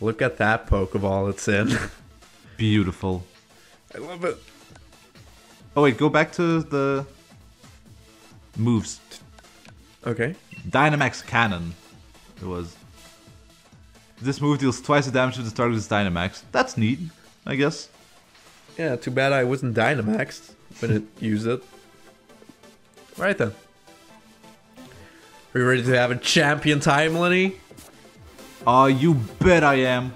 Look at that Pokeball it's in. Beautiful. I love it. Oh wait, go back to the moves. Okay. Dynamax Cannon. It was. This move deals twice the damage to the target as Dynamax. That's neat, I guess. Yeah, too bad I wasn't Dynamaxed when it used it. Right then. Are you ready to have a champion time, Lenny? Aw, uh, you bet I am.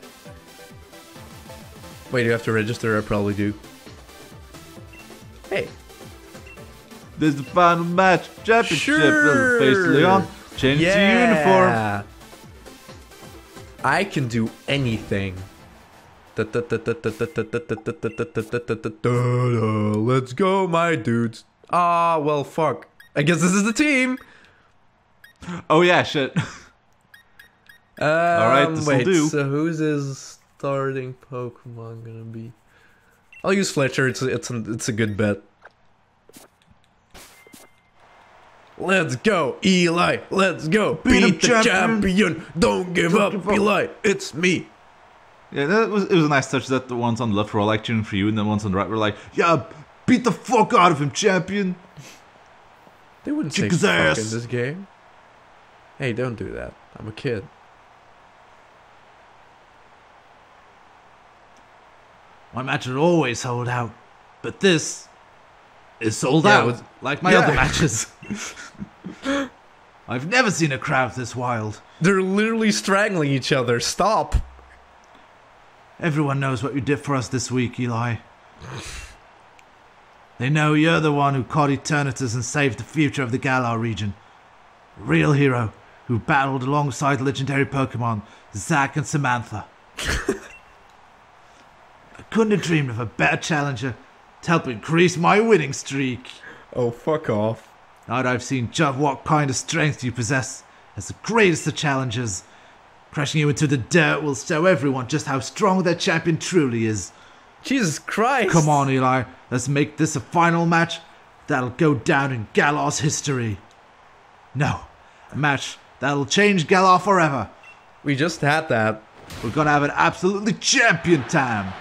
Wait, you have to register? I probably do. Hey. This is the final match. Championship. Sure. Face Leon. Change yeah. the uniform. I can do anything. Let's go, my dudes. Ah, well, fuck. I guess this is the team. Oh yeah, shit. Um, right, this'll wait, do. So who's his starting Pokemon gonna be? I'll use Fletcher. It's a, it's a, it's a good bet. Let's go, Eli. Let's go. Beat Beat, the champion. champion. Don't give Don't up, give up. Eli. It's me. Yeah, that was it was a nice touch that the ones on the left were all like cheering for you, and the ones on the right were like, "Yeah, beat the fuck out of him, champion." They wouldn't Kick say fuck ass. in this game. Hey, don't do that. I'm a kid. My match would always sold out, but this is sold Yeah, out, was- like my yeah. other matches. I've never seen a crowd this wild. They're literally strangling each other. Stop. Everyone knows what you did for us this week, Eli. They know you're the one who caught Eternatus and saved the future of the Galar region. A real hero who battled alongside legendary Pokemon Zack and Samantha. Couldn't have dreamed of a better challenger to help increase my winning streak. Oh, fuck off. Now that I've seen just what kind of strength you possess as the greatest of challengers, crashing you into the dirt will show everyone just how strong their champion truly is. Jesus Christ. Come on, Eli. Let's make this a final match that'll go down in Galar's history. No, a match that'll change Galar forever. We just had that. We're gonna have an absolutely champion time.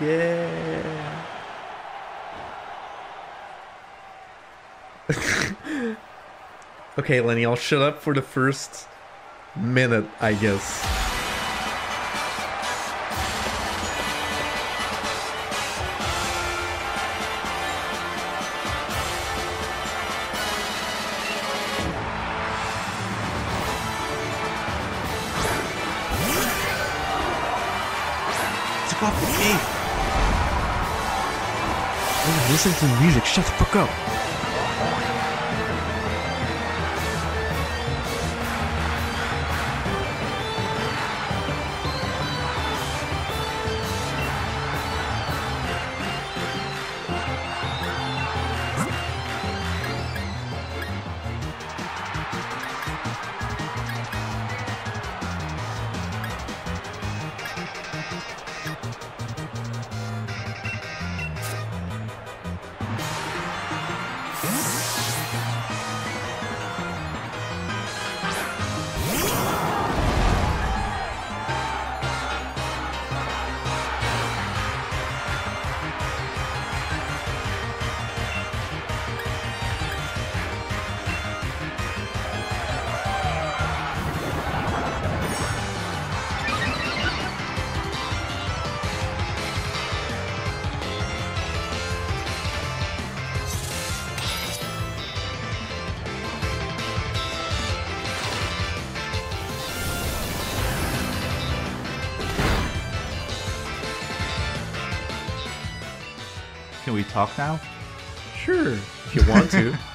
Yeah. okay, Lenny, I'll shut up for the first minute, I guess. Listen to the music. Shut the fuck up. Talk now? Sure, if you want to.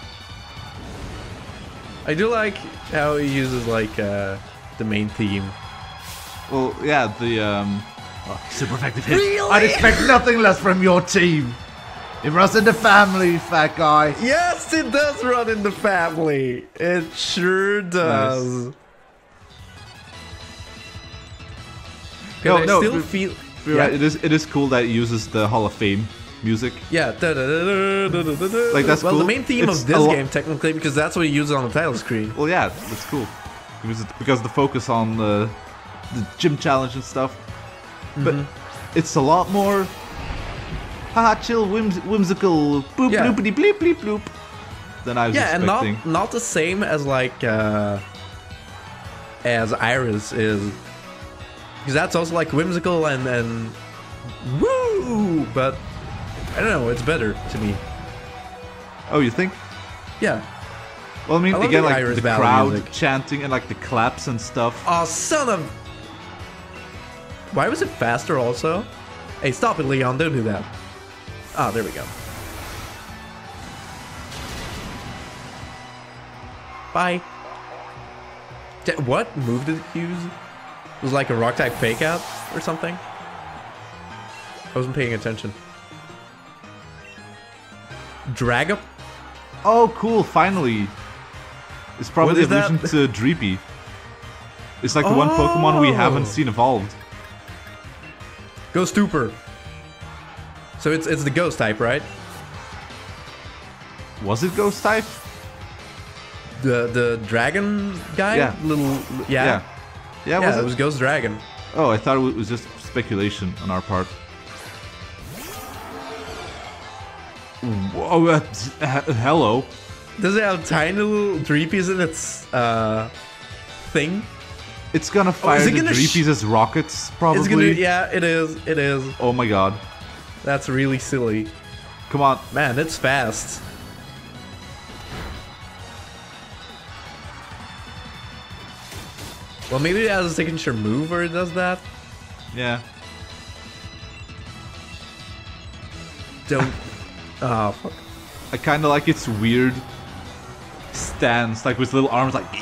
I do like how he uses like uh, the main theme. Well, yeah, the um, oh, super effective hit. Really? I'd expect nothing less from your team. It runs in the family, fat guy. Yes, it does run in the family. It sure does. No, I no, still feel. Yeah. right, it is it is cool that it uses the Hall of Fame music. Yeah. Like, that's well, cool. the main theme It's of this game, technically, because that's what he uses on the title screen. Well, yeah, that's cool. Because, because the focus on the the gym challenge and stuff. But it's a lot more haha chill whims- whimsical boop Yeah. bloopity bleep bleep bloop than I was Yeah, and not not the same as like uh as Iris is. Because that's also like whimsical and and woo, but I don't know, it's better to me. oh, you think? Yeah. Well, I mean, I again, the like Iris the crowd music. chanting and like the claps and stuff. Oh, son of. Why was it faster also? Hey, stop it, Leon. Don't do that. Ah, there we go. Bye. D- what move did it use? It was like a rock type fake out or something? I wasn't paying attention. Dragapult? Oh, cool! Finally, it's probably the is that? to Dreepy. It's like the one Pokemon we Oh. haven't seen evolved. Go Stooper. So it's it's the ghost type, right? Was it Ghost type? The the dragon guy? Yeah. Little yeah. Yeah. Yeah, Yeah, was it it? was Ghost Dragon. Oh, I thought it was just speculation on our part. Whoa, uh, hello. Does it have tiny little dreepies in its uh thing? It's gonna fire Oh, it the gonna Dreepies as rockets, probably. It's gonna yeah, it is. It is. Oh my god. That's really silly. Come on. Man, it's fast. Well, maybe it has a signature move or it does that. Yeah. Don't. Oh, fuck. I kind of like its weird stance, like with little arms, like,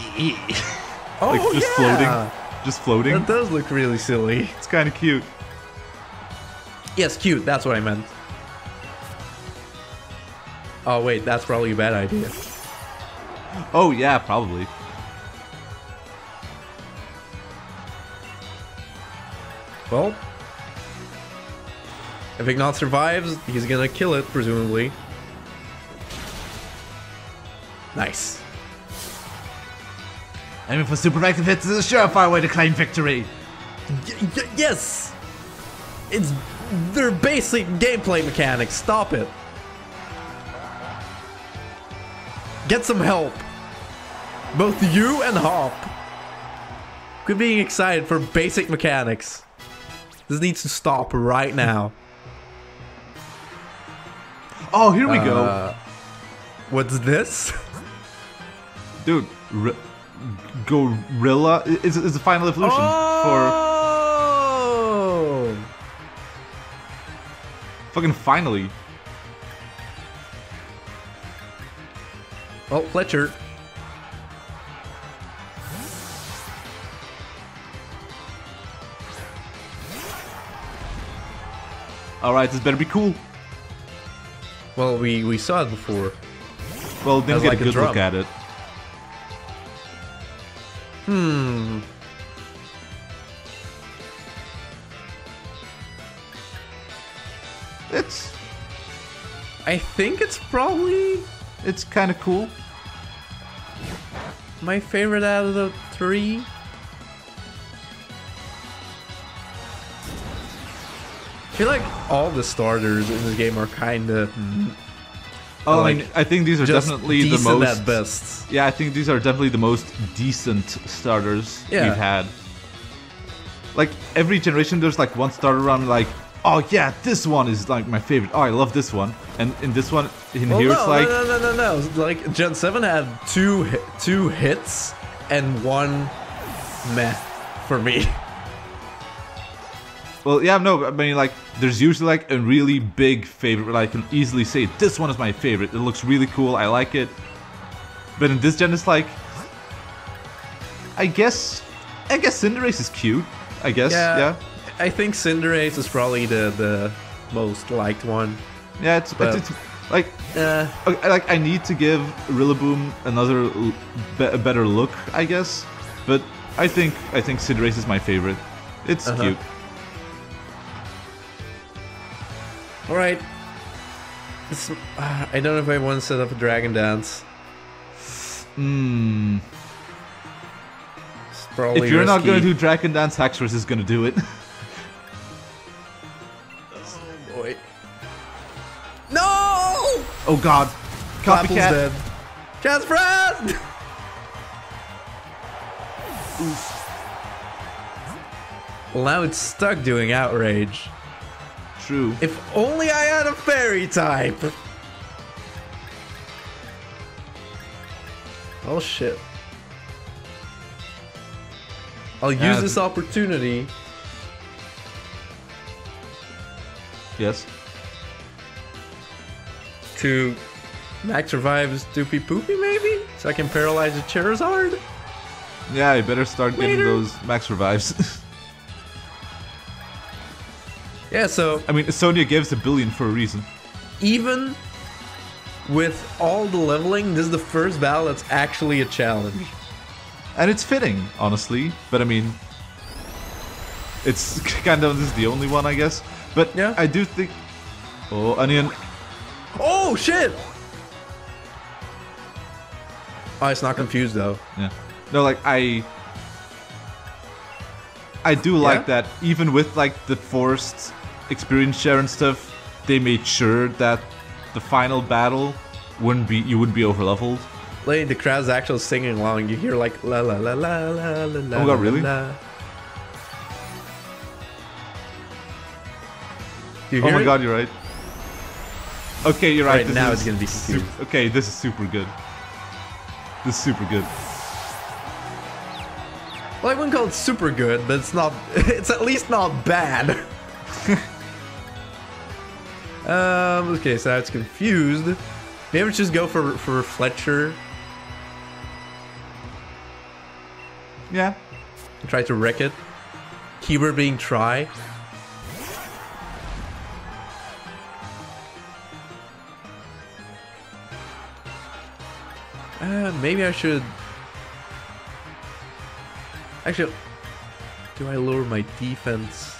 Oh, like just yeah. floating. Just floating. That does look really silly. It's kind of cute. Yes, cute. That's what I meant. Oh wait, that's probably a bad idea. Oh, yeah, probably. Well, if Ignatz survives, he's gonna kill it, presumably. Nice. Aiming for super effective hits is a surefire way to claim victory. Y- y- yes! It's their basic gameplay mechanics. Stop it. Get some help. Both you and Hop. Quit being excited for basic mechanics. This needs to stop right now. Oh, here we go. Uh, What's this? Dude, R- Gorilla is, is the final evolution for Oh! fucking finally. Well, Fletcher. Alright, this better be cool. Well, we we saw it before. Well, didn't As get like a a good look at it. Hmm. It's I think it's probably it's kind of cool. my favorite out of the three. I feel like all the starters in this game are kind of Oh, I mean, I think these are definitely the most. at best. Yeah, I think these are definitely the most decent starters Yeah. we've had. Like every generation, there's like one starter I'm like, oh yeah, this one is like my favorite. Oh, I love this one. And in this one, in Well, here, no, it's like, no, no, no, no, no. Like Gen Seven had two two hits and one meh for me. well, yeah, no, I mean, like, there's usually like a really big favorite where I can easily say this one is my favorite. It looks really cool. I like it. But in this gen, it's like, I guess, I guess Cinderace is cute. I guess, Yeah, yeah. I think Cinderace is probably the the most liked one. Yeah, it's, But- it's, it's like Uh, like I need to give Rillaboom another l- be- a better look, I guess. But I think I think Cinderace is my favorite. It's Uh-huh. cute. All right. Uh, I don't know if I want to set up a Dragon Dance. Hmm. If you're not gonna do Dragon Dance, Haxorus is gonna do it. oh Boy. No! oh god. Copycat. dead. Chance Frost! well, now it's stuck doing outrage. True. If only I had a fairy type. Oh shit. I'll use Yeah, this opportunity. Yes. to max revives Doopy Poopy, maybe? So I can paralyze a Charizard? Yeah, you better start getting those max revives. Yeah, so I mean, Sonya gives a billion for a reason. even with all the leveling, this is the first battle that's actually a challenge. And it's fitting, honestly. But I mean, it's kind of this is the only one, I guess. But Yeah. I do think. Oh, Onion. Oh shit! Oh, it's not confused though. Yeah. No, like I. I do like Yeah? that. Even with like the forced experience share and stuff, they made sure that the final battle wouldn't be you wouldn't be over leveled. Lady, the crowd's actually singing along. You hear like la la la la la la la. Oh my God, really? La. You Oh my it? god, you're right. Okay, you're right. Right, now is it's gonna be su- confused. okay, this is super good. This is super good. Well, I wouldn't call it super good, but it's not. It's at least not bad. um. Okay, so it's confused. Maybe just go for for Fletcher. Yeah. and Try to wreck it. Keyword being try. Uh, maybe I should. Actually, do I lower my defense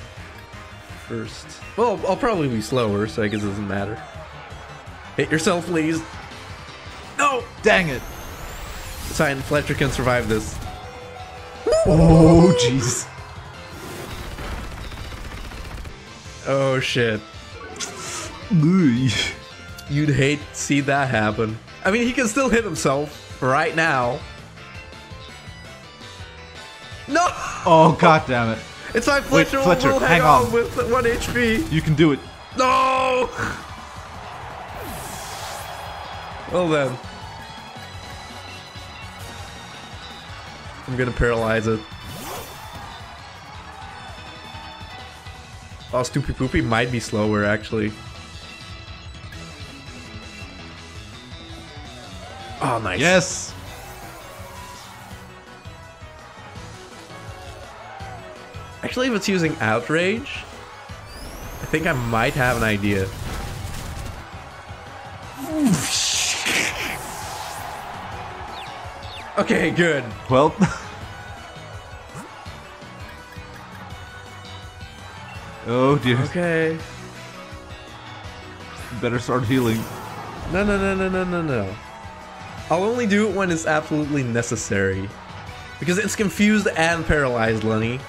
first? Well, I'll probably be slower, so I guess it doesn't matter. Hit yourself, please. No! Dang it. Fine, Fletcher can survive this. Oh jeez. Oh shit. You'd hate to see that happen. I mean, he can still hit himself right now. No! Oh god damn it. It's like Fletcher, will- Fletcher, will hang hang on on. with 1 HP. You can do it. No! Well then. I'm gonna paralyze it. Oh, Stoopy Poopy might be slower, actually. Oh, nice. Yes. Actually, if it's using Outrage, I think I might have an idea. Okay, good. Well. oh dear. Okay. Better start healing. No, no, no, no, no, no, no. I'll only do it when it's absolutely necessary. Because it's confused and paralyzed, Lenny.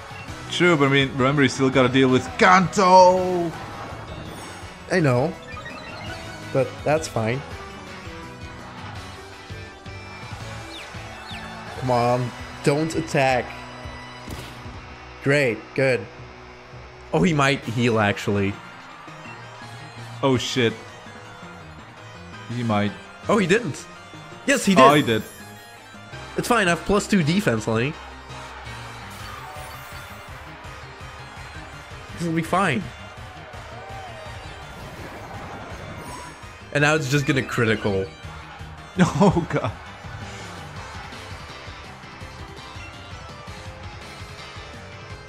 True, but I mean, remember, you still gotta deal with Kanto! I know. But that's fine. Come on. Don't attack. Great. Good. Oh, he might heal, actually. Oh shit. He might. Oh, he didn't. Yes, he did. Oh, he did. It's fine. I have plus two defense, Lenny. This will be fine. And now it's just gonna critical. Oh god.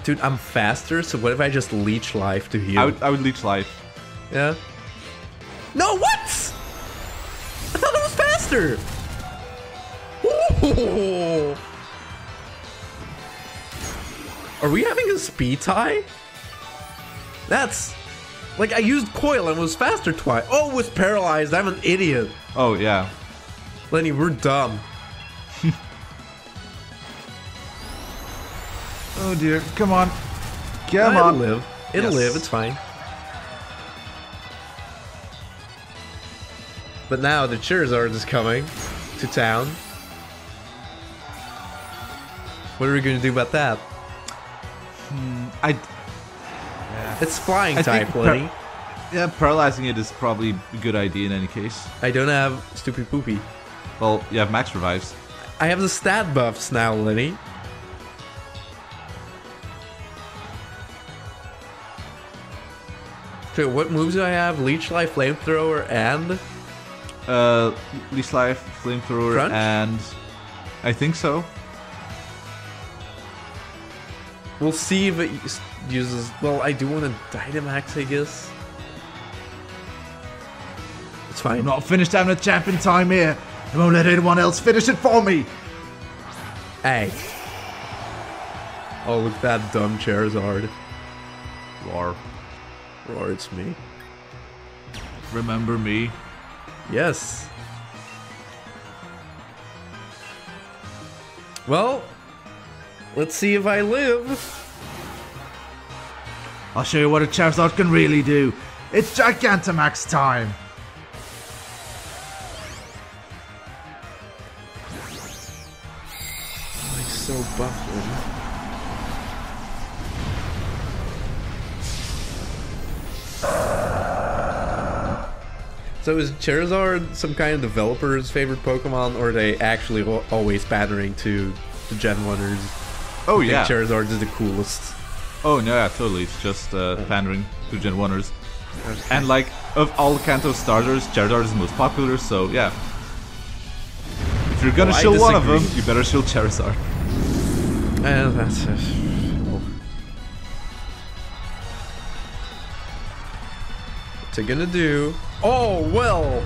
Dude, I'm faster, so what if I just leech life to heal? I would, I would leech life. Yeah? No, what? I thought it was faster! Ooh. Are we having a speed tie? That's... Like, I used coil and was faster twice. Oh, was paralyzed. I'm an idiot. Oh yeah. Lenny, we're dumb. Oh dear, come on. Come It'll on. live. It'll Yes. live. It's fine. But now the Charizard is coming to town. What are we gonna do about that? Hmm, I, It's flying I type, think Lenny. yeah, paralyzing it is probably a good idea in any case. I don't have stupid poopy. Well, you have max revives. I have the stat buffs now, Lenny. So what moves do I have? Leech Life, Flamethrower, and Uh, Leech Life, Flamethrower, Crunch? and I think so. we'll see if it us- uses. Well, I do want to Dynamax, I guess. It's fine. I'm not finished having a champion time here. I won't let anyone else finish it for me. Hey. Oh, look at that dumb Charizard. Roar. Roar, it's me. Remember me? Yes. Well, let's see if I live. I'll show you what a Charizard can really do. It's Gigantamax time. Like so buffed. So is Charizard some kind of developer's favorite Pokemon, or are they actually always pandering to the Gen 1ers? Oh yeah. Charizard is the coolest. Oh no, yeah, totally. It's just uh, pandering to Gen 1ers. And like, of all Kanto starters, Charizard is the most popular, so yeah. If you're gonna I shield one of them, you better shield Charizard. And that's it. Oh. What's it gonna do? Oh, well.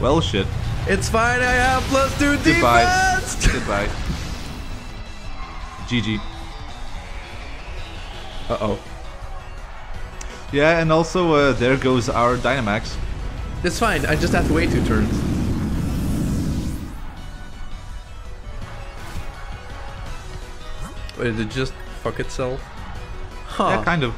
Well, shit. It's fine, I have plus two Goodbye. defense! Goodbye. GG. Uh-oh. Yeah, and also uh, there goes our Dynamax. It's fine, I just have to wait two turns. Wait, did it just fuck itself? Huh. Yeah, kind of.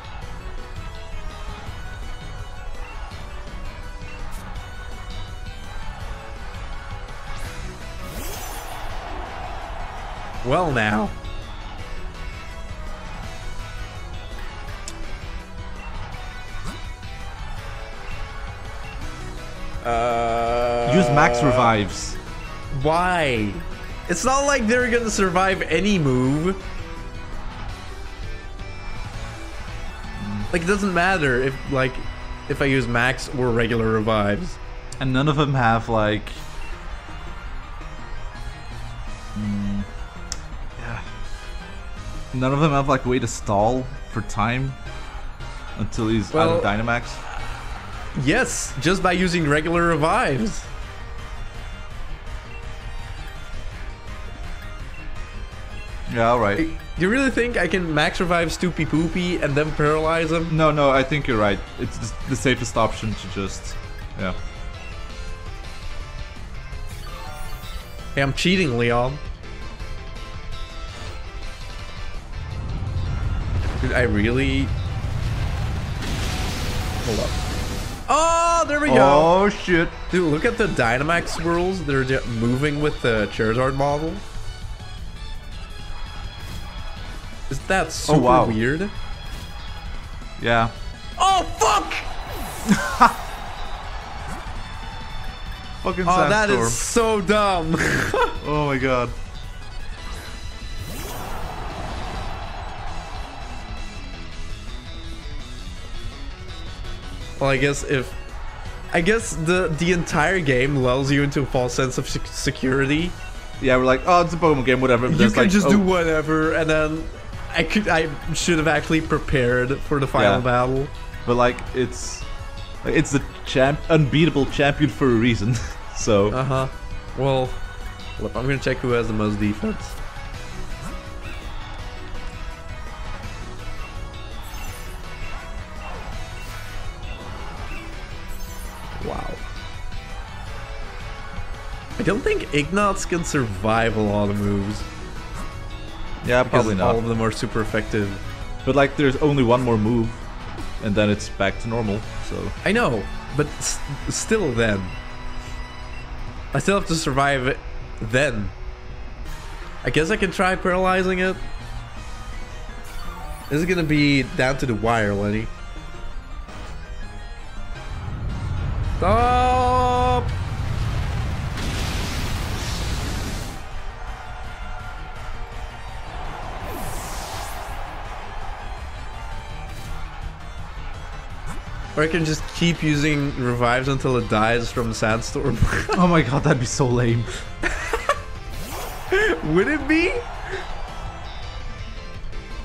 Well now. Uh, Use max revives. Why? It's not like they're gonna survive any move. Like it doesn't matter if like if I use max or regular revives. And none of them have like. Mm, yeah. None of them have like a way to stall for time until he's out of Dynamax. Yes, just by using regular revives. Yeah, alright. Do you really think I can max revive Stoopy Poopy and then paralyze him? No, no, I think you're right. It's the- the safest option to just. Yeah. Hey, I'm cheating, Leon. Did I really? Hold up. Oh, there we go. Oh shit. Dude, look at the Dynamax rules. They're moving with the Charizard model. Is that oh, super wow. weird? Yeah. Oh, fuck! Fucking Oh, that sandstorm. is so dumb. Oh my god. Well, I guess if... I guess the, the entire game lulls you into a false sense of security. Yeah, we're like, oh, it's a Pokemon game, whatever. but you can like, just oh, do whatever, and then I could I should have actually prepared for the final Yeah. battle. But like, it's it's the champ, unbeatable champion for a reason. so Uh huh. Well, I'm gonna check who has the most defense. I don't think Ignatz can survive a lot of moves. Yeah, because probably all of them are super effective. But like, there's only one more move, and then it's back to normal. So I know, but still, then I still have to survive it. Then I guess I can try paralyzing it. This is gonna be down to the wire, Lenny. Stop! Or I can just keep using revives until it dies from sandstorm. oh my god, that'd be so lame. Would it be?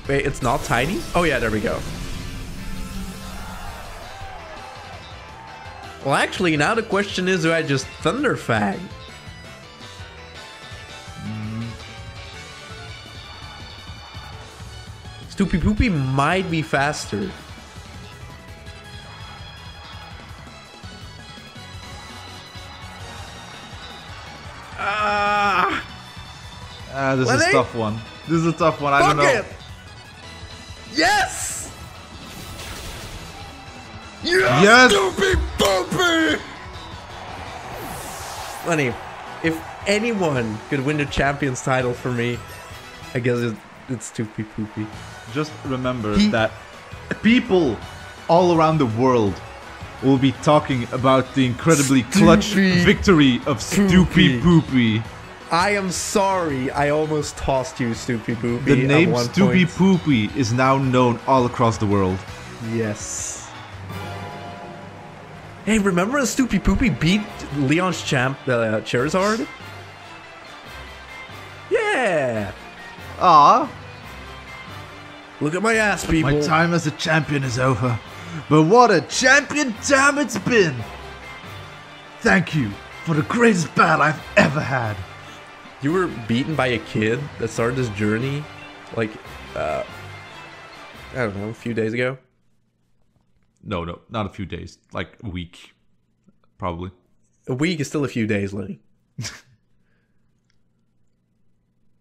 Wait, it's not tiny? Oh yeah, there we go. Well, actually, now the question is, do I just Thunderfang? Stoopy Poopy might be faster. Ah, this is a tough one. This is a tough one. I don't know. it! Yes! Yes! Stoopy Poopy! Lenny, if anyone could win the champions title for me, I guess it, it's Stoopy Poopy. Just remember He- that people all around the world will be talking about the incredibly clutch victory of Stoopy Poopy. I am sorry, I almost tossed you, Stoopy Poopy. The name Stoopy point. Poopy is now known all across the world. Yes. Hey, remember when Stoopy Poopy beat Leon's champ, uh, Charizard? Yeah. Ah, Look at my ass, people. my time as a champion is over. But what a champion time it's been! Thank you for the greatest battle I've ever had. You were beaten by a kid that started this journey, like, uh, I don't know, a few days ago. No, no, not a few days. Like a week. Probably. A week is still a few days, Lenny.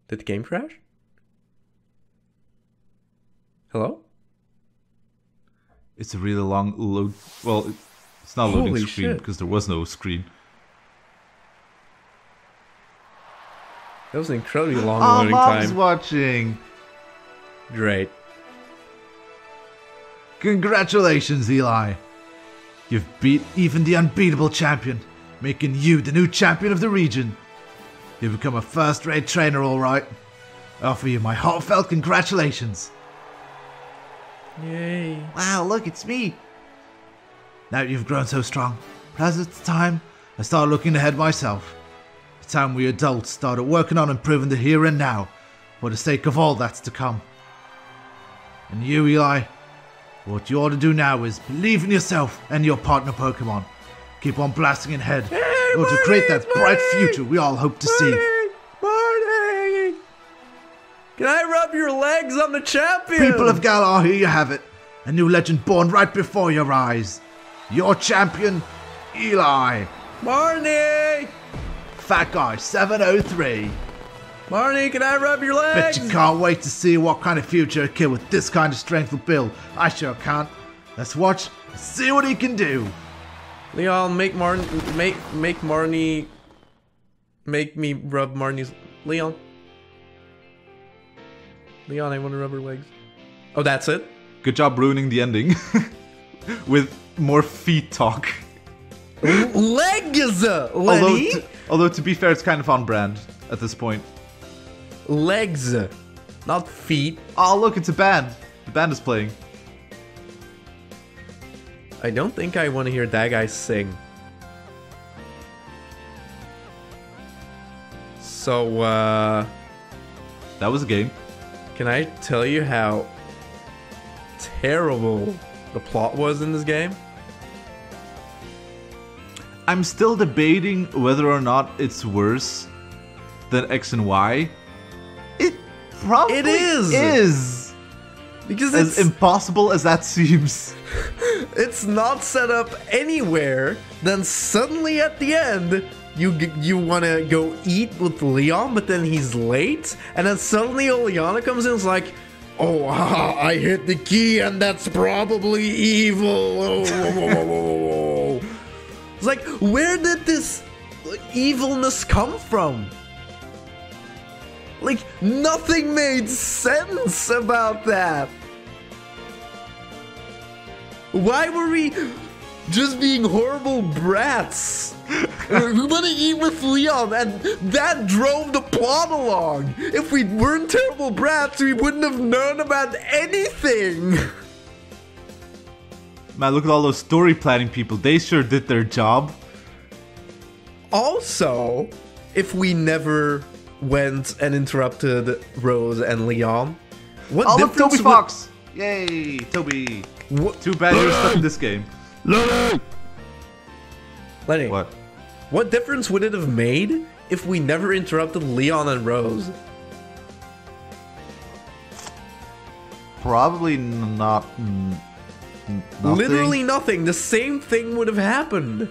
Did the game crash? Hello? It's a really long load. Well, it's not loading Holy screen shit. because there was no screen. That was an incredibly long Oh, loading mom's time. watching. Great. Congratulations, Eli. You've beat even the unbeatable champion, making you the new champion of the region. You've become a first-rate trainer, all right. I offer you my heartfelt congratulations. Yay. Wow, look, it's me. Now you've grown so strong, perhaps it's time I start looking ahead myself. Time we adults started working on improving the here and now, for the sake of all that's to come. And you, Eli, what you ought to do now is believe in yourself and your partner Pokemon. Keep on blasting ahead, Hey, or to create that bright future we all hope to see. Marty! Can I rub your legs? I'm the champion! People of Galar, here you have it. A new legend born right before your eyes. Your champion, Eli. Marnie! Fat Guy 703. Marnie, can I rub your Bet legs? you can't wait to see what kind of future a kid with this kind of strength will build. I sure can't. Let's watch and see what he can do. Leon, make Marn make make Marnie make me rub Marnie's Leon. Leon, I want to rub her legs. Oh, that's it? Good job ruining the ending with more feet talk. Legs, Although, Lenny. t- although to be fair, it's kind of on brand at this point. legs, not feet. Oh, look, it's a band. The band is playing. I don't think I want to hear that guy sing. So, uh, That was a game. can I tell you how terrible the plot was in this game? I'm still debating whether or not it's worse than X and Y. It probably It is. is. Because As it's, impossible as that seems. it's not set up anywhere, then suddenly at the end, you you want to go eat with Leon, but then he's late, and then suddenly Oleana comes in and is like, "Oh, I hit the key, and that's probably evil." Oh, It's like, where did this evilness come from? Like, nothing made sense about that. Why were we just being horrible brats? we want to eat with Leon, and that drove the plot along. If we weren't terrible brats, we wouldn't have known about anything. Man, look at all those story planning people. They sure did their job. Also, if we never went and interrupted Rose and Leon, what Oh, look, difference Toby would- Fox! Yay, Toby. What, Too bad you're stuck in this game. Lenny, What? what difference would it have made if we never interrupted Leon and Rose? Probably n- not. Nothing. Literally nothing. The same thing would have happened.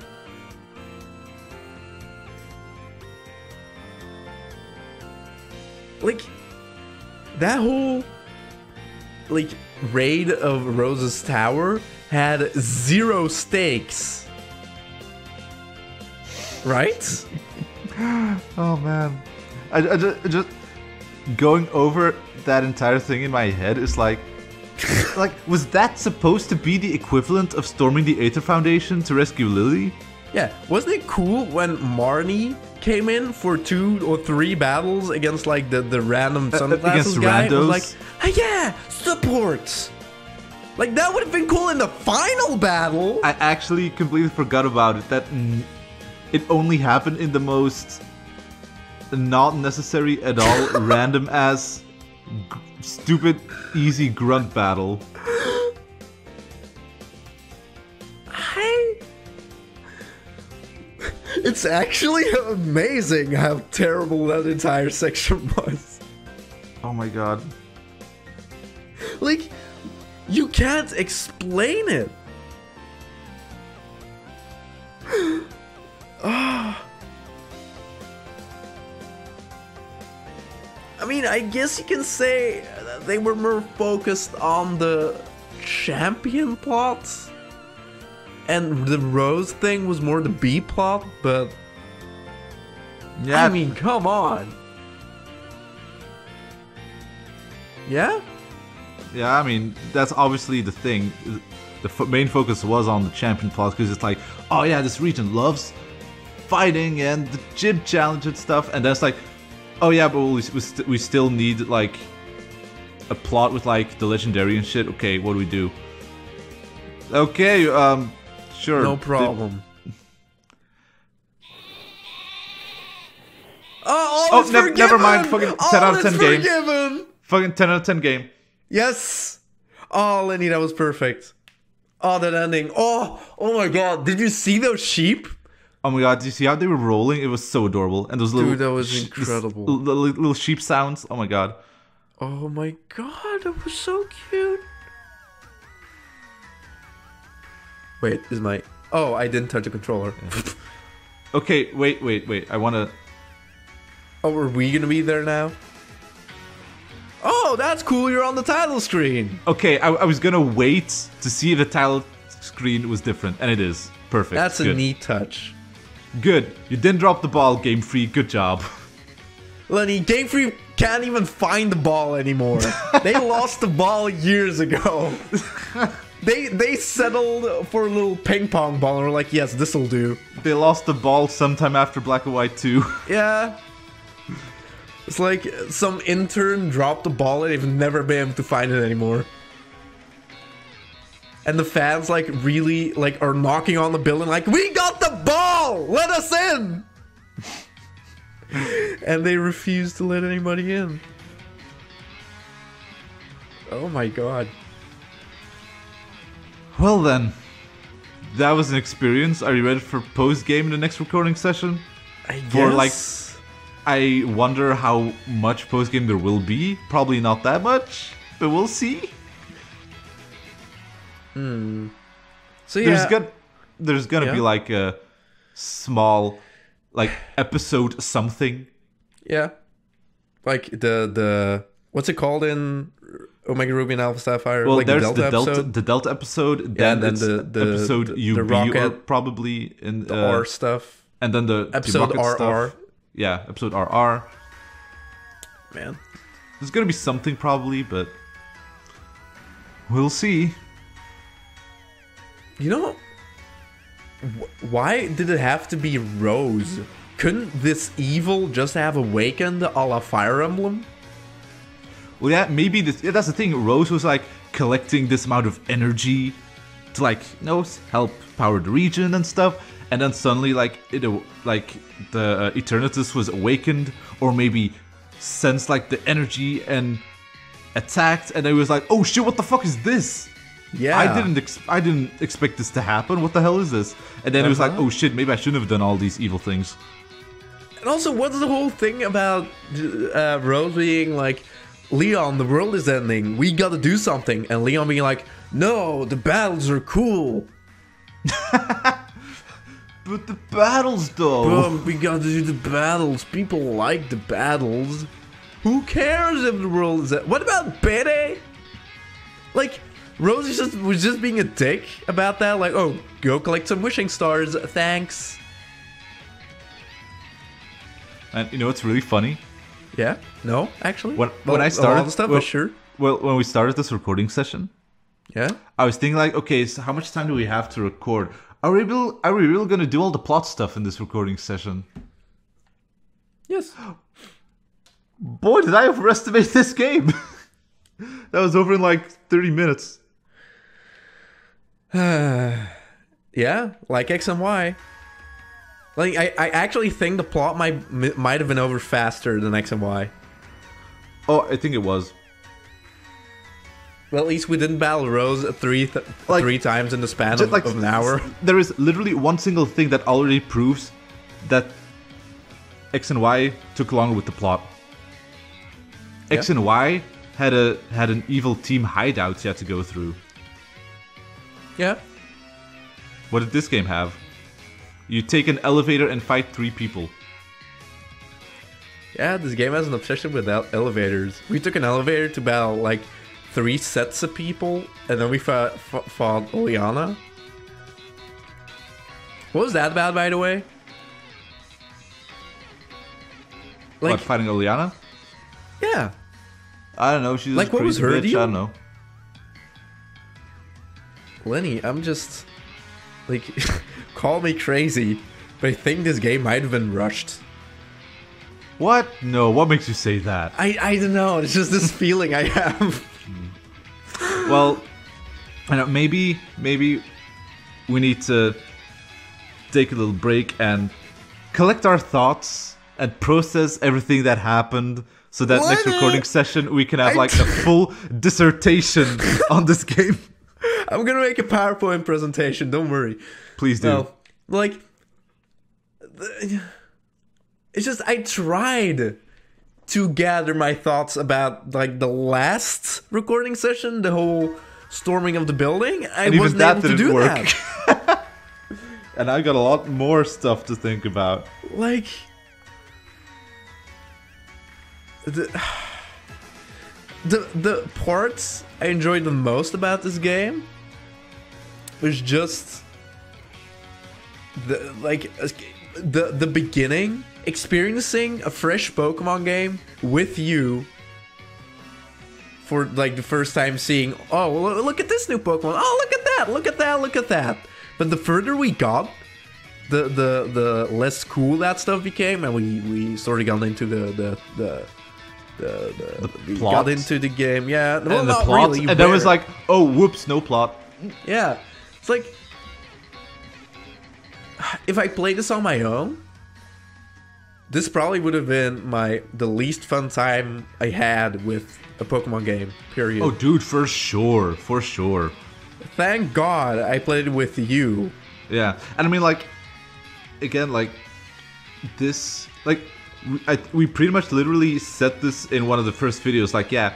Like that whole like raid of Rose's tower had zero stakes. Right? Oh man, I, I just, I just going over that entire thing in my head is like, like was that supposed to be the equivalent of storming the Aether Foundation to rescue Lillie? Yeah, wasn't it cool when Marnie came in for two or three battles against like the, the random sunglasses against guy? Randos? like, hey, yeah, support. Like that would have been cool in the final battle. I actually completely forgot about it. That n- it only happened in the most not necessary at all random ass stupid easy grunt battle. I... It's actually amazing how terrible that entire section was. Oh my god. Like, you can't explain it. Ah. I mean, I guess you can say they were more focused on the champion plots. And the Rose thing was more the B plot, but Yeah, I mean, come on. Yeah? Yeah, I mean that's obviously the thing. The f- main focus was on the champion plot because it's like, oh yeah, this region loves fighting and the gym challenge and stuff, and that's like, oh yeah, but we we, st- we still need like a plot with like the legendary and shit. Okay, what do we do? Okay, um, sure. No Did- problem. Oh, all Oh, is nev- forgiven! never mind, fucking 10 out of is 10 game. fucking ten out of ten game. Yes! Oh, Lenny, that was perfect. Oh, that ending. Oh, oh my god. Did you see those sheep? Oh my god, do you see how they were rolling? It was so adorable, and those little Dude, that was sh- incredible. little, little sheep sounds. Oh my god. Oh my god, that was so cute. Wait, is my. Oh, I didn't touch the controller. Okay, wait, wait, wait. I wanna. oh, are we gonna be there now? Oh, that's cool. You're on the title screen. Okay, I, I was gonna wait to see if the title screen was different, and it is perfect. That's a neat touch. Good. You didn't drop the ball, Game Freak. Good job. Lenny, Game Freak can't even find the ball anymore. they lost the ball years ago. they they settled for a little ping pong ball and were like, yes, this'll do. They lost the ball sometime after Black and White 2. Yeah. It's like some intern dropped the ball and they've never been able to find it anymore. And the fans like really like are knocking on the building like, we got the ball! Let us in! and they refuse to let anybody in. Oh my god. well then, that was an experience. Are you ready for post game in the next recording session? I For, like, guess. I wonder how much post game there will be. Probably not that much, but we'll see. So There's yeah. gonna there's gonna be like a small like episode something. Yeah. Like the the what's it called in Omega Ruby and Alpha Sapphire? Well, like there's the Delta the Delta episode, the Delta episode. Yeah, Then, and then the- the- episode the- the UB or rocket- probably in the uh, R stuff. and then the the Episode rocket RR. stuff. Yeah, episode RR. Man. There's gonna be something probably, but we'll see. You know, why did it have to be Rose? Couldn't this evil just have awakened a la Fire Emblem? Well, yeah, maybe this. Yeah, that's the thing. Rose was like collecting this amount of energy to like, you know, help power the region and stuff. And then suddenly, like, it, like the uh, Eternatus was awakened, or maybe sensed like the energy and attacked. And it was like, oh shit, what the fuck is this? Yeah. I didn't. Ex- I didn't expect this to happen. What the hell is this? And then it was like, Uh-huh. oh shit, maybe I shouldn't have done all these evil things. And also, what's the whole thing about uh, Rose being like, Leon, the world is ending. We gotta do something. And Leon being like, no, the battles are cool. But the battles, though. We gotta do the battles. People like the battles. Who cares if the world is? What about Bede? Like, Rose is just, was just being a dick about that. Like, oh, go collect some wishing stars. Thanks. And you know what's really funny? Yeah? No, actually? When- Well, when I all started- the stuff, well- sure. Well, when we started this recording session, Yeah? I was thinking like, okay, so how much time do we have to record? Are we able, are we really gonna do all the plot stuff in this recording session? Yes. Boy, did I overestimate this game! that was over in like 30 minutes. Yeah, like X and Y. Like I, I actually think the plot might might have been over faster than X and Y. Oh, I think it was. Well, at least we didn't battle Rose three th- Like- three times in the span of, like of an hour. There is literally one single thing that already proves that X and Y took longer with the plot. X Yeah. and Y had a had an evil team hideout you had to go through. Yeah. What did this game have? You take an elevator and fight three people. Yeah, this game has an obsession with ele- elevators. We took an elevator to battle like three sets of people, and then we fought, fought Oleana. What was that about, by the way? Like, what, fighting Oleana? yeah. I don't know. She's Like, what was her bitch. deal? I don't know. Lenny, I'm just like call me crazy, but I think this game might have been rushed. What? No. What makes you say that? I I don't know. It's just this feeling I have. well, I don't know maybe maybe we need to take a little break and collect our thoughts and process everything that happened. So that next recording session we can have like a full dissertation on this game. I'm gonna make a PowerPoint presentation. Don't worry. Please do. No, like it's just I tried to gather my thoughts about like the last recording session, the whole storming of the building. I And wasn't able to do work. that. and I got a lot more stuff to think about. like the the the parts I enjoyed the most about this game was just the like the the beginning experiencing a fresh Pokemon game with you for like the first time seeing oh well, look at this new Pokemon oh look at that look at that look at that but the further we got the the the less cool that stuff became, and we we sort of got into the the the. The, the, we plot? got into the game, yeah. Well, and the plot, really. and then was like, oh, whoops, no plot. yeah, it's like if I played this on my own, this probably would have been my the least fun time I had with a Pokemon game. Period. Oh, dude, for sure, for sure. Thank God I played it with you. Yeah, and I mean, like, again, like this, like, we, I, we pretty much literally said this in one of the first videos. Like, yeah,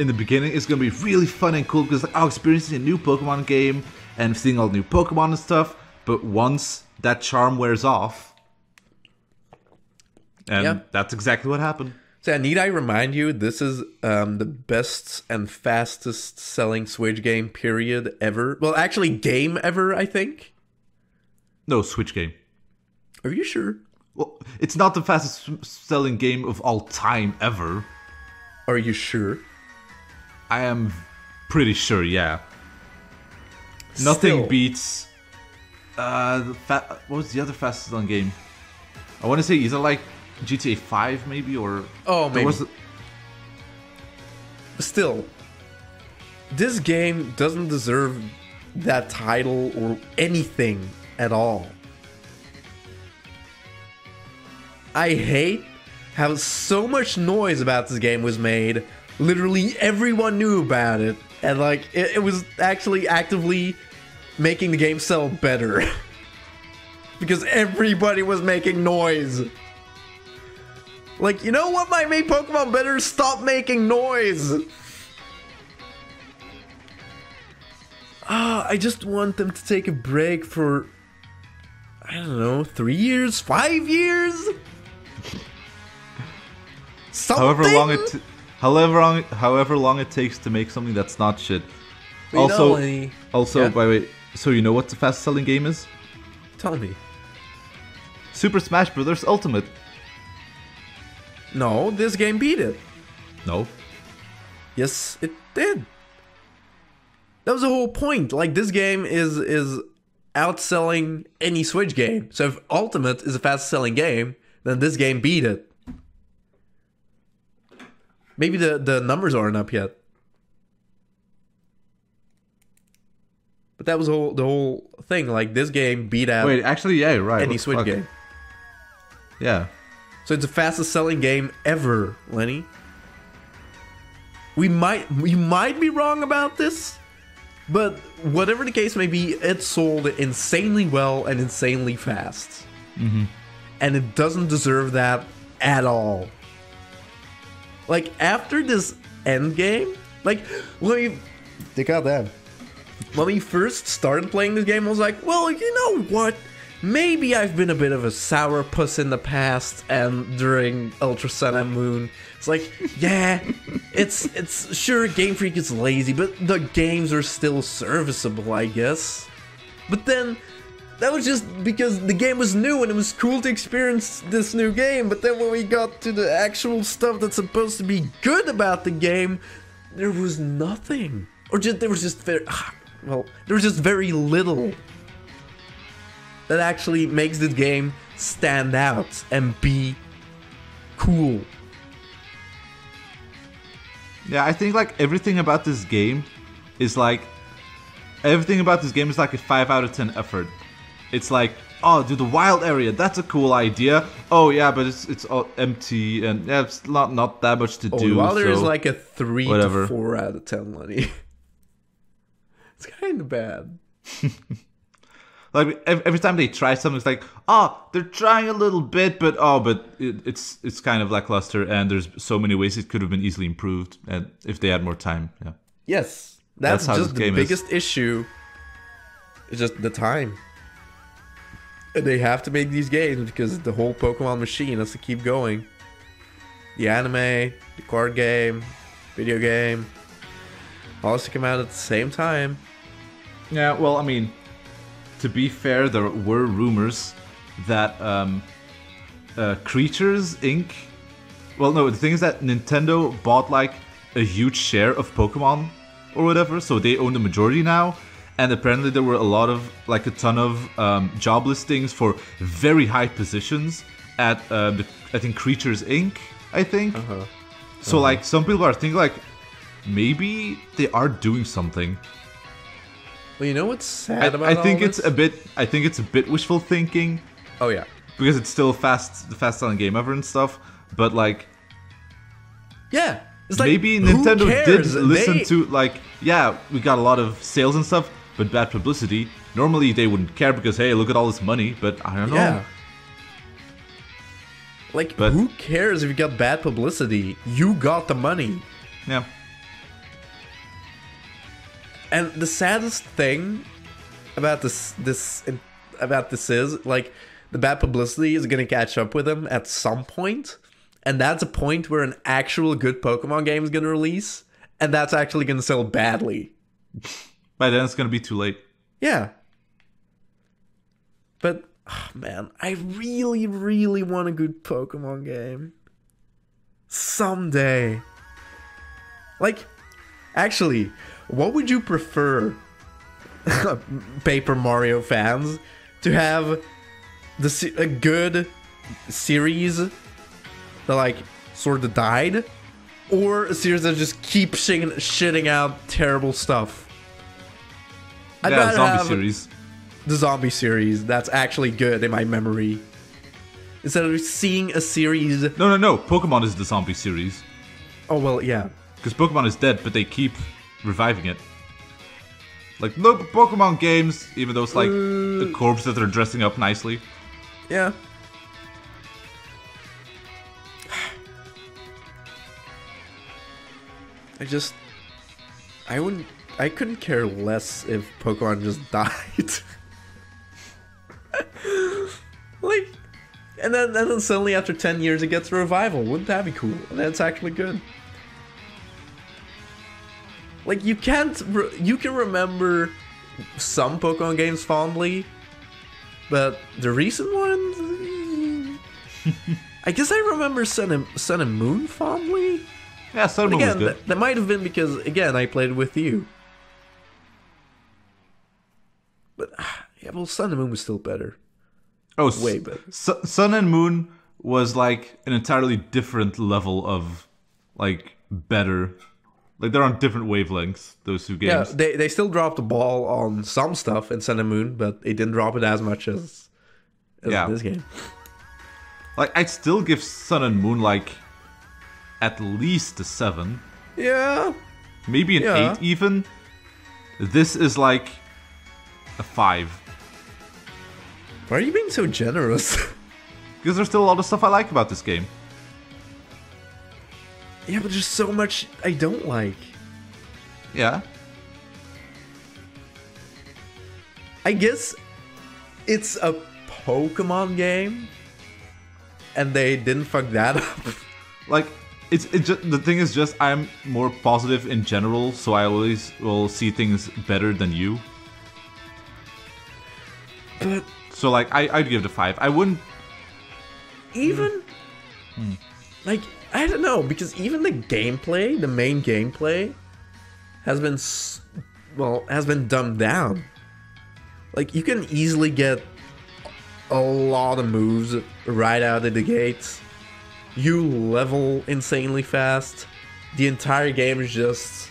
in the beginning, it's gonna be really fun and cool because, like, oh, experiencing a new Pokemon game and seeing all the new Pokemon and stuff. But once that charm wears off, And Yeah. that's exactly what happened. So need I remind you, this is um, the best and fastest selling Switch game period ever. Well, actually, game ever. I think. No, Switch game. Are you sure? Well, it's not the fastest selling game of all time ever. Are you sure? I am pretty sure, yeah. Nothing Still. beats. Uh, the fa- what was the other fastest selling game? I want to say either like GTA 5 maybe or. Oh, maybe. was- Still, this game doesn't deserve that title or anything at all. I hate how so much noise about this game was made. Literally everyone knew about it, and like it, it was actually actively making the game sell better. because everybody was making noise. Like, you know what might make Pokemon better? Stop making noise! Ah, I just want them to take a break for. I don't know, three years? Five years? Something? however long it, t- however long, however long it takes to make something that's not shit. You know, also, also, Yeah? by the way, so you know what the fastest selling game is? Tell me. Super Smash Bros. Ultimate. No, this game beat it. No, Yes, it did. That was the whole point. Like this game is is outselling any Switch game. So if Ultimate is a fast selling game, then this game beat it. Maybe the, the numbers aren't up yet. But that was the whole, the whole thing. Like this game beat out wait, actually, yeah, right. any Switch game. Yeah, So it's the fastest selling game ever, Lenny. We might we might be wrong about this, but whatever the case may be, it sold insanely well and insanely fast. Mm-hmm. And it doesn't deserve that at all. Like after this end game, like when we take out that. When we first started playing this game, I was like, well, you know what? Maybe I've been a bit of a sourpuss in the past and during Ultra Sun and Moon. It's like, yeah, it's it's sure Game Freak is lazy, but the games are still serviceable, I guess. But then that was just because the game was new and it was cool to experience this new game. But then when we got to the actual stuff that's supposed to be good about the game, there was nothing, or just there was just very ah, well, there was just very little that actually makes this game stand out and be cool. yeah. I think like everything about this game is like everything about this game is like a five out of ten effort. It's like, oh, do the wild area. That's a cool idea. Oh yeah, but it's it's all empty and yeah, it's not not that much to Oh, do. while there is so- like a three whatever. to four out of ten, money. it's kind of bad. Like every time they try something, it's like, oh, they're trying a little bit, but oh, but it, it's it's kind of lackluster, and there's so many ways it could have been easily improved, and if they had more time, yeah. Yes, that's, That's how just the game is. biggest issue. It's just the time. They have to make these games because the whole Pokemon machine has to keep going. The anime, the card game, video game, all has to come out at the same time. Yeah, well, I mean, to be fair, there were rumors that um, uh, Creatures Inc. Well, no, the thing is that Nintendo bought like a huge share of Pokemon or whatever, so they own the majority now. And apparently, there were a lot of like a ton of um, job listings for very high positions at uh, the, I think Creatures Inc. I think. Uh-huh. So like some people are thinking like maybe they are doing something. Well, you know what's sad I, about I think it's this? a bit. I think it's a bit wishful thinking Oh yeah. because it's still fast, the fast selling game ever and stuff. But like, Yeah. It's like maybe Nintendo did listen They- to like, yeah, we got a lot of sales and stuff, but bad publicity. Normally they wouldn't care because hey, look at all this money. But I don't know. Yeah. Like, But- who cares if you got bad publicity? You got the money. Yeah. And the saddest thing about this this about this is like the bad publicity is gonna catch up with them at some point, and that's a point where an actual good Pokemon game is gonna release, and that's actually gonna sell badly. By then, it's gonna be too late. Yeah. But oh, man, I really, really want a good Pokemon game. Someday. Like, actually, what would you prefer, Paper Mario fans, to have the a good series that like sort of died, or a series that just keeps shitting, shitting out terrible stuff? I'd yeah, zombie series. the zombie series that's actually good in my memory. Instead of seeing a series. No, no, no. Pokemon is the zombie series Oh, well, yeah. because Pokemon is dead, but they keep reviving it. Like no Pokemon games, even though it's like the uh, corpse that they're dressing up nicely. Yeah. I just. I wouldn't. I couldn't care less if Pokemon just died. like. And then, and then suddenly after 10 years it gets a revival. Wouldn't that be cool? That's actually good. Like, you can't. You can remember some Pokemon games fondly, but the recent ones, I guess I remember Sun and Sun and Moon fondly. Yeah, Sun and Moon was again, good. that, that might have been because again I played with you. But ah, yeah, well, Sun and Moon was still better. Oh, way better. Su- Sun and Moon was like an entirely different level of like better. Like they're on different wavelengths. Those two games. Yeah, they they still dropped the ball on some stuff in Sun and Moon, but they didn't drop it as much as, as Yeah. this game. Like I'd still give Sun and Moon like at least a seven, Yeah, maybe an Yeah. eight even. This is like a five why are you being so generous? because there's still a lot of stuff I like about this game. yeah, but there's so much I don't like. Yeah. I guess it's a Pokemon game, and they didn't fuck that up. like it's it just the thing is just I'm more positive in general, so I always will see things better than you. But So like I I'd give it a five. I wouldn't. even hmm. like I don't know because even the gameplay, the main gameplay, has been well has been dumbed down. Like you can easily get a lot of moves right out of the gates. You level insanely fast. The entire game is just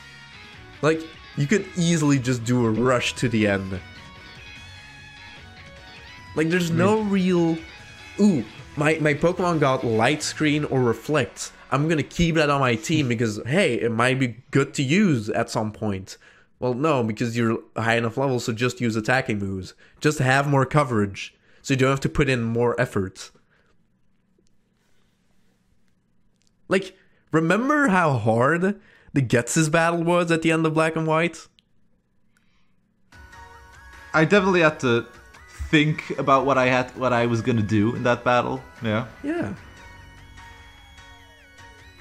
like you could easily just do a rush to the end. Like there's mm-hmm. no real ooh, my, my Pokemon got light screen or reflect. I'm gonna keep that on my team mm-hmm. because hey, it might be good to use at some point. Well, no, because you're high enough level, so just use attacking moves. Just have more coverage, so you don't have to put in more effort. Like, remember how hard the Ghetsis battle was at the end of Black and White? I definitely had to think about what I had what I was gonna do in that battle. Yeah. Yeah.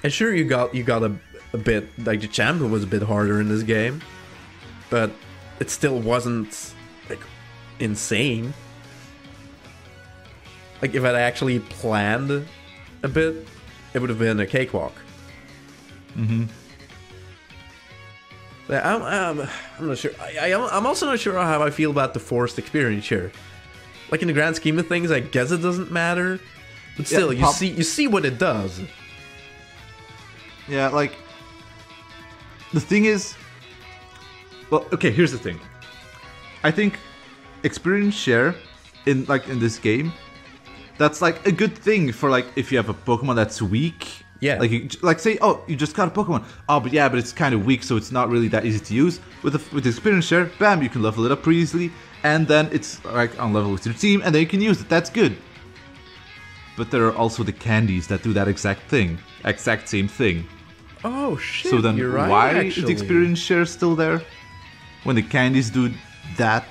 And sure, you got you got a, a bit like the champion was a bit harder in this game, but it still wasn't like insane. Like if I'd actually planned a bit, it would have been a cakewalk. Mm-hmm. I'm, I'm, I'm not sure. I, am- I'm also not sure how I feel about the forced experience here. Like in the grand scheme of things, I guess it doesn't matter. But Yeah, still, you see, you see what it does. Yeah, like the thing is well, okay, here's the thing. I think experience share in like in this game that's like a good thing for like if you have a Pokemon that's weak. Yeah. Like you, like say, oh, you just got a Pokemon. Oh, but yeah, but it's kind of weak, so it's not really that easy to use. With the with the experience share, bam, you can level it up pretty easily, and then it's like on level with your team, and then you can use it. That's good. But there are also the candies that do that exact thing, exact same thing. Oh shit! So then, you're right, why is the experience share still there? When the candies do that?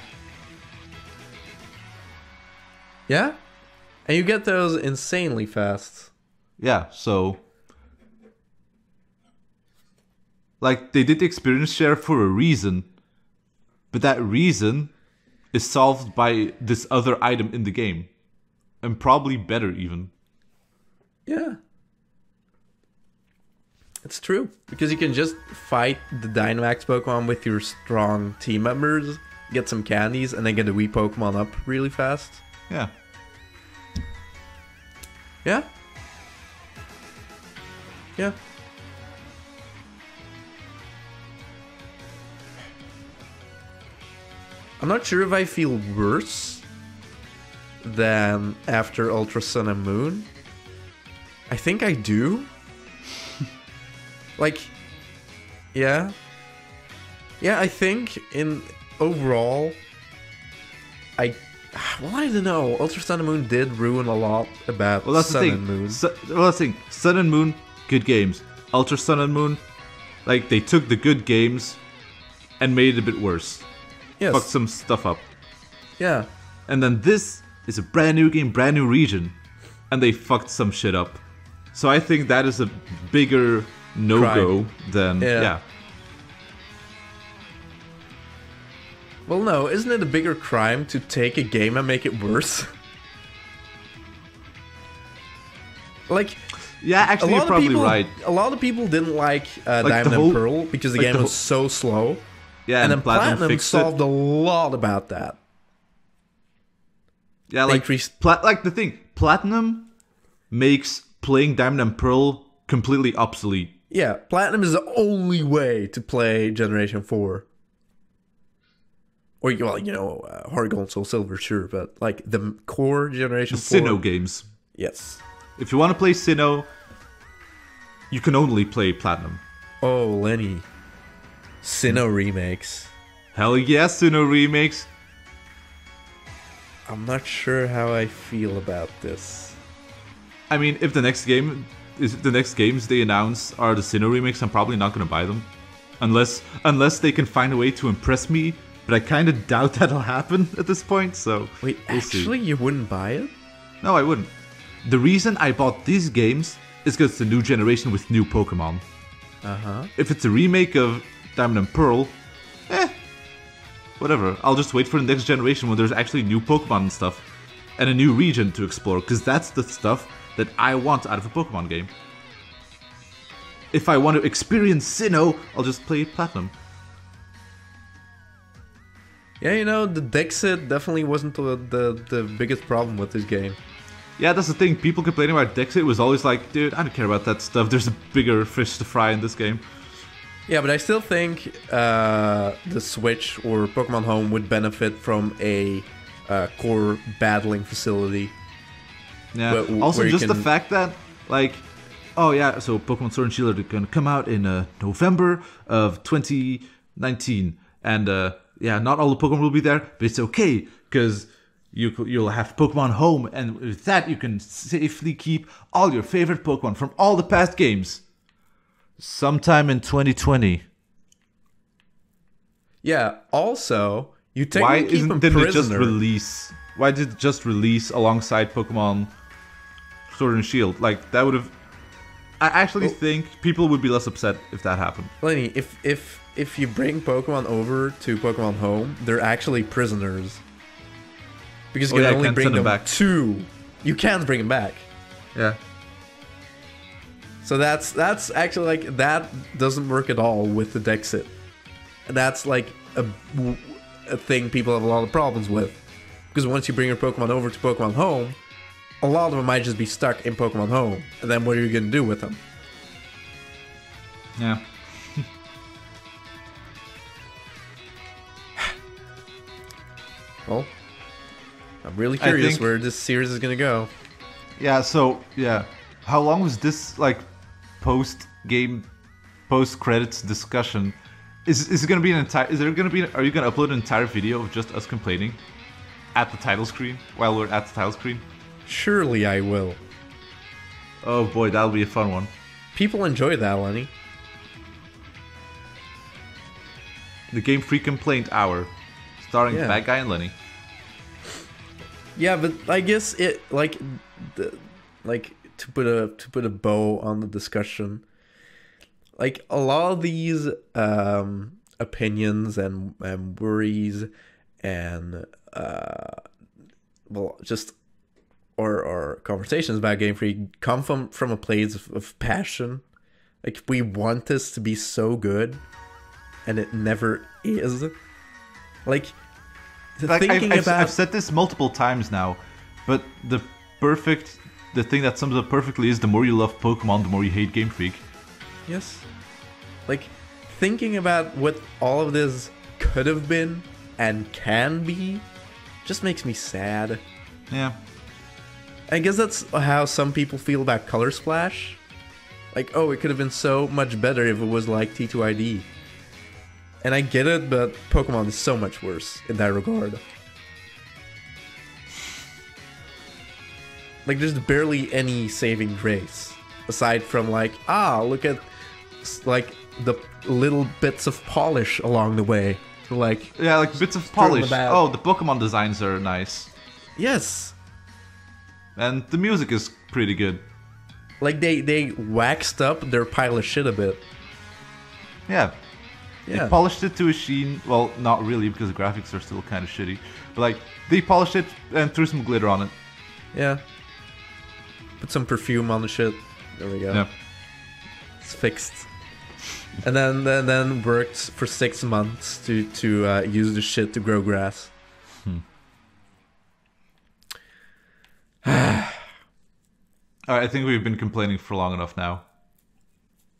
Yeah, And you get those insanely fast. Yeah, so like they did the experience share for a reason, but that reason is solved by this other item in the game. And probably better even. Yeah. It's true. Because you can just fight the Dynamax Pokemon with your strong team members, get some candies, and then get the Wii Pokemon up really fast. Yeah. Yeah. Yeah. I'm not sure if I feel worse than after Ultra Sun and Moon. I think I do. like, yeah. Yeah, I think in overall, I. Well, I don't know. Ultra Sun and Moon did ruin a lot about Well, that's Sun the and. Moon. Su- well, that's the thing. Sun and Moon, good games. Ultra Sun and Moon, like they took the good games and made it a bit worse. Yes. Fucked some stuff up. Yeah. And then this is a brand new game, brand new region, and they fucked some shit up. So I think that is a bigger no go than Yeah. yeah. Well, no, isn't it a bigger crime to take a game and make it worse? like, Yeah, actually, you're probably people, right. a lot of people didn't like, uh, Like Diamond whole- and Pearl because the like game the was so slow, Yeah, and, and, then Platinum, fixed solved it. a lot about that. Yeah, they like increased- pla- like the thing, Platinum makes playing Diamond and Pearl completely obsolete. Yeah, Platinum is the only way to play Generation Four. Or well, you know, uh, Heart Gold, Soul Silver, sure, but like the core Generation The Four. Sinnoh games. Yes. If you want to play Sinnoh, you can only play Platinum. Oh, Lenny. Sinnoh remakes. Hell yes, Sinnoh remakes. I'm not sure how I feel about this. I mean, if the next game is the next games they announce are the Sinnoh remakes, I'm probably not gonna buy them, unless unless they can find a way to impress me. But I kind of doubt that'll happen at this point. So Wait, we'll see. actually, you wouldn't buy it? no, I wouldn't. The reason I bought these games is because it's a new generation with new Pokemon. Uh huh. If it's a remake of Diamond and Pearl, eh, whatever. I'll just wait for the next generation when there's actually new Pokemon and stuff, and a new region to explore, because that's the stuff that I want out of a Pokemon game. If I want to experience Sinnoh, I'll just play Platinum. Yeah, you know, the Dexit definitely wasn't the, the, the biggest problem with this game. Yeah, that's the thing. People complaining about Dexit was always like, dude, I don't care about that stuff. There's a bigger fish to fry in this game. Yeah, but I still think uh, the Switch or Pokemon Home would benefit from a uh, core battling facility. Yeah. Where- also, just the fact that, like, oh yeah, so Pokemon Sword and Shield are going to come out in uh, November of 2019, and uh, yeah, not all the Pokemon will be there, but it's okay because you you'll have Pokemon Home, and with that you can safely keep all your favorite Pokemon from all the past games. Sometime in 2020. Yeah, also, you take Why keep isn't didn't it just release? Why did it just release alongside Pokemon Sword and Shield? Like that would have. I actually Well- think people would be less upset if that happened. Lenny, if if if you bring Pokemon over to Pokemon Home, they're actually prisoners. Because you Oh, can yeah, only bring them them back. to. You can't bring them back. Yeah. So that's that's actually like that doesn't work at all with the Dexit. That's like a, a thing people have a lot of problems with. Because once you bring your Pokemon over to Pokemon Home, a lot of them might just be stuck in Pokemon Home. And then what are you gonna do with them? Yeah. Well, I'm really curious think- where this series is gonna go. Yeah. So yeah, how long was this like post game, post credits discussion? Is is it gonna be an entire? Is there gonna be? Are you gonna upload an entire video of just us complaining at the title screen while we're at the title screen? Surely I will. Oh boy, that'll be a fun one. People enjoy that, Lenny. The Game Freak Complaint Hour, starring Yeah. Fatguy and Lenny. Yeah, but I guess it like the like to put a to put a bow on the discussion. Like a lot of these um opinions and and worries and uh well just or or conversations about Game Freak come from from a place of, of passion. Like we want this to be so good and it never is. Like like thinking I've, I've, about I've said this multiple times now, but the perfect, the thing that sums up perfectly is the more you love Pokemon, the more you hate Game Freak. Yes. Like thinking about what all of this could have been and can be just makes me sad. Yeah. I guess that's how some people feel about Color Splash. Like, oh, it could have been so much better if it was like TTYD. And I get it, but Pokemon is so much worse in that regard. Like, there's barely any saving grace. Aside from, like, ah, look at, like, the little bits of polish along the way. Like, Yeah, like bits of polish. Oh, the Pokemon designs are nice. yes, And the music is pretty good. like they they waxed up their pile of shit a bit. Yeah. Yeah. They polished it to a sheen. Well, not really, because the graphics are still kind of shitty. But like, they polished it and threw some glitter on it. Yeah. Put some perfume on the shit. There we go. Yeah. It's fixed. And then then then worked for six months to to uh, use the shit to grow grass. Alright, I think we've been complaining for long enough now.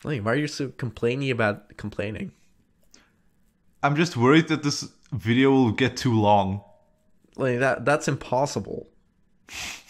Like, why are you so complaining about complaining? I'm just worried that this video will get too long. Like that that's impossible.